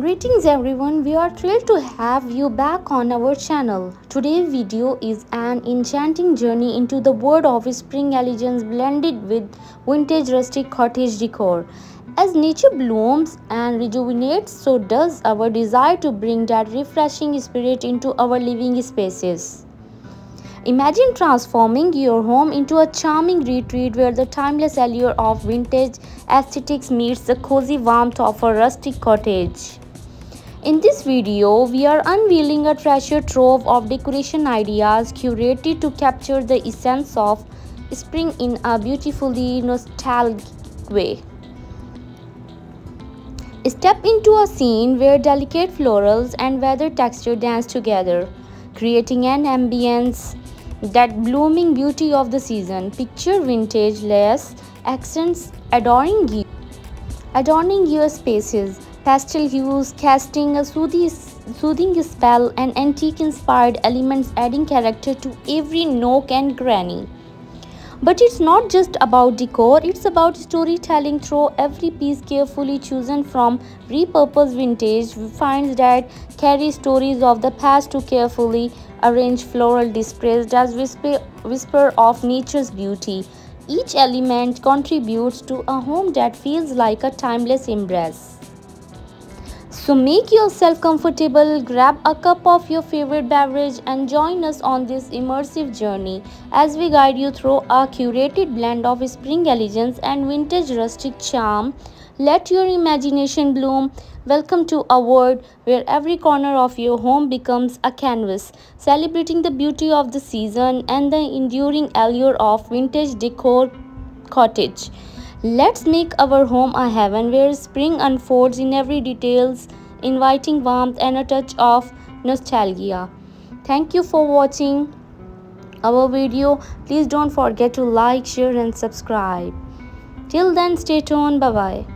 Greetings everyone, we are thrilled to have you back on our channel. Today's video is an enchanting journey into the world of spring elegance blended with vintage rustic cottage decor. As nature blooms and rejuvenates, so does our desire to bring that refreshing spirit into our living spaces. Imagine transforming your home into a charming retreat where the timeless allure of vintage aesthetics meets the cozy warmth of a rustic cottage. In this video, we are unveiling a treasure trove of decoration ideas curated to capture the essence of spring in a beautifully nostalgic way. Step into a scene where delicate florals and weather texture dance together, creating an ambience that blooming beauty of the season. Picture vintage layers, accents adorning you, adorning your spaces. Pastel hues casting a soothing, soothing spell and antique-inspired elements adding character to every nook and cranny. But it's not just about decor, it's about storytelling through every piece carefully chosen from repurposed vintage finds that carry stories of the past to carefully arranged floral displays that whisper, whisper of nature's beauty. Each element contributes to a home that feels like a timeless embrace. So make yourself comfortable, grab a cup of your favorite beverage and join us on this immersive journey as we guide you through a curated blend of spring elegance and vintage rustic charm. Let your imagination bloom. Welcome to a world where every corner of your home becomes a canvas, celebrating the beauty of the season and the enduring allure of vintage decor cottage. Let's make our home a heaven where spring unfolds in every details, inviting warmth and a touch of nostalgia. Thank you for watching our video. Please don't forget to like, share and subscribe. Till then, stay tuned. Bye-bye.